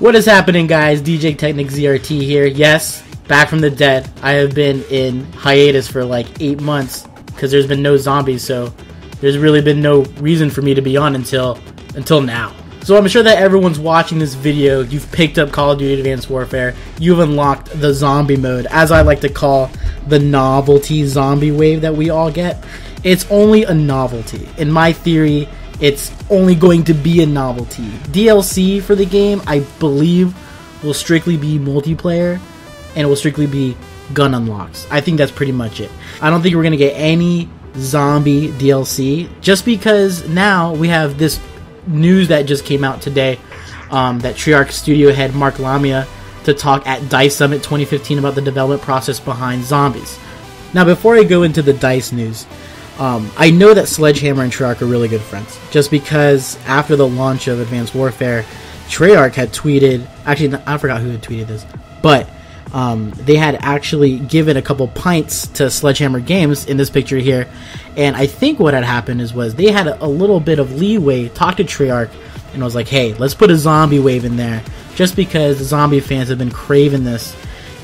What is happening, guys? DJ Technics ZRT here. Yes, back from the dead. I have been in hiatus for like eight months because there's been no zombies, so there's really been no reason for me to be on until until now. So I'm sure that everyone's watching this video. You've picked up Call of Duty Advanced Warfare. You've unlocked the zombie mode, as I like to call the novelty zombie wave that we all get. It's only a novelty. In my theory, it's only going to be a novelty. DLC for the game, I believe, will strictly be multiplayer and it will strictly be gun unlocks. I think that's pretty much it. I don't think we're going to get any zombie DLC just because now we have this news that just came out today um, that Treyarch studio head Mark Lamia to talk at DICE Summit 2015 about the development process behind zombies. Now, before I go into the DICE news, um, I know that Sledgehammer and Treyarch are really good friends, just because after the launch of Advanced Warfare, Treyarch had tweeted. Actually, I forgot who had tweeted this, but um, they had actually given a couple pints to Sledgehammer Games in this picture here, and I think what had happened is was they had a, little bit of leeway, talked to Treyarch, and was like, "Hey, let's put a zombie wave in there," just because the zombie fans have been craving this,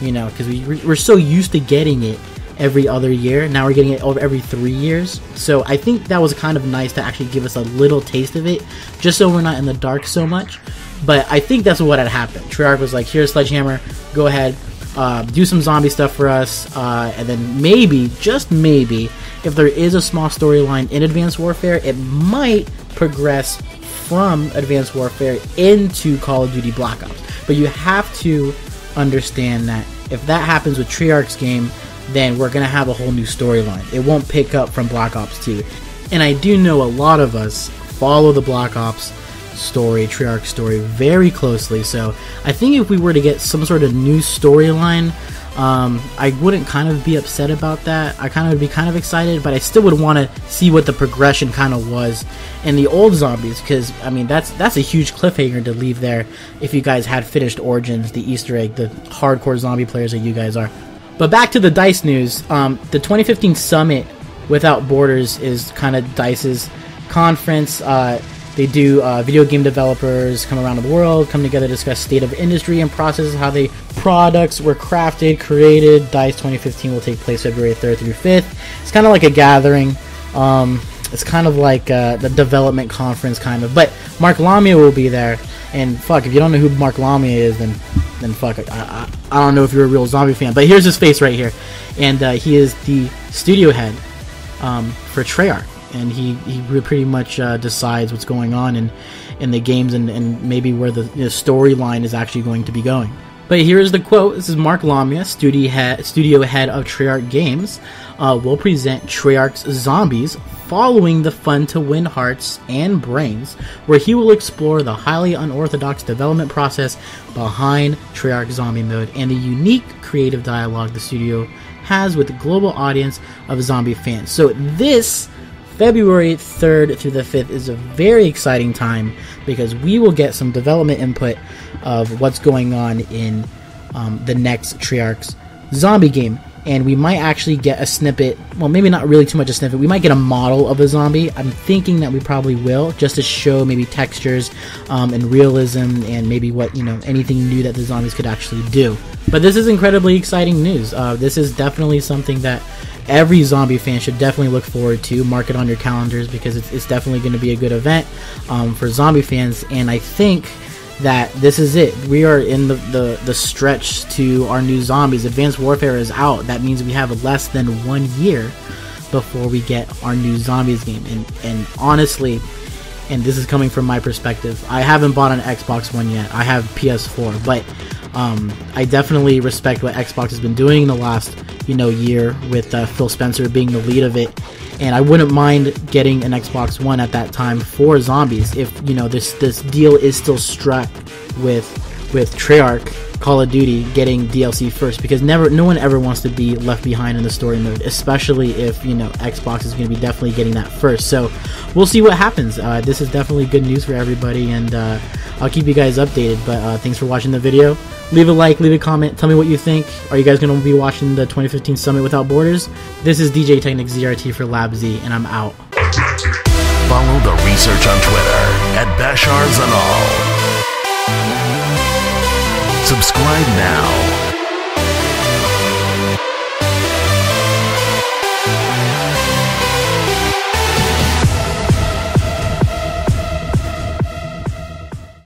you know, because we we're so used to getting it every other year. Now we're getting it over every three years. So I think that was kind of nice to actually give us a little taste of it, just so we're not in the dark so much. But I think that's what had happened. Treyarch was like, "Here's Sledgehammer, go ahead, uh, do some zombie stuff for us, uh, and then maybe, just maybe, if there is a small storyline in Advanced Warfare, it might progress from Advanced Warfare into Call of Duty Black Ops. But you have to understand that if that happens with Treyarch's game, then we're gonna have a whole new storyline. It won't pick up from Black Ops 2. And I do know a lot of us follow the Black Ops story, Treyarch story, very closely. So I think if we were to get some sort of new storyline, um, I wouldn't kind of be upset about that. I kind of would be kind of excited, but I still would want to see what the progression kind of was in the old zombies, because I mean that's that's a huge cliffhanger to leave there. If you guys had finished Origins, the Easter egg, the hardcore zombie players that you guys are. But back to the DICE news. Um, the 2015 Summit Without Borders is kind of DICE's conference. Uh, they do uh, video game developers come around the world, come together, discuss state of industry and processes, how they products were crafted, created. Dice 2015 will take place February 3rd through 5th. It's kind of like a gathering. Um, it's kind of like uh, the development conference, kind of. But Mark Lamia will be there. And fuck, if you don't know who Mark Lamia is, then then fuck, I, I, I don't know if you're a real zombie fan. But here's his face right here, and uh, he is the studio head um, for Treyarch, and he he pretty much uh, decides what's going on in in the games and, and maybe where the, the storyline is actually going to be going. But here's the quote. This is Mark Lamia, studio head, studio head of Treyarch Games, uh, will present Treyarch's Zombies following the fun to win hearts and brains, where he will explore the highly unorthodox development process behind Treyarch Zombie Mode and the unique creative dialogue the studio has with the global audience of zombie fans. So this February 3rd through the 5th is a very exciting time because we will get some development input of what's going on in um, the next Treyarch's zombie game. And we might actually get a snippet, well, maybe not really too much a snippet. We might get a model of a zombie. I'm thinking that we probably will, just to show maybe textures um, and realism and maybe what, you know, anything new that the zombies could actually do. But this is incredibly exciting news. Uh, this is definitely something that every zombie fan should definitely look forward to. Mark it on your calendars because it's, it's definitely going to be a good event um, for zombie fans. And I think that this is it. We are in the, the, the stretch to our new zombies. Advanced Warfare is out. That means we have less than one year before we get our new zombies game. And, and honestly, and this is coming from my perspective, I haven't bought an Xbox One yet. I have PS4, but um, I definitely respect what Xbox has been doing in the last you know year with uh, Phil Spencer being the lead of it, and I wouldn't mind getting an Xbox One at that time for zombies if you know this this deal is still struck with with Treyarch Call of Duty getting DLC first because never no one ever wants to be left behind in the story mode, especially if you know Xbox is going to be definitely getting that first. So we'll see what happens. Uh, this is definitely good news for everybody, and uh, I'll keep you guys updated. But uh, thanks for watching the video. Leave a like, leave a comment, tell me what you think. Are you guys going to be watching the 2015 Summit Without Borders? This is DJ Technics ZRT for Lab Z, and I'm out. Follow the research on Twitter at Bashaar Zainal. Subscribe now